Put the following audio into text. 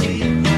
see you.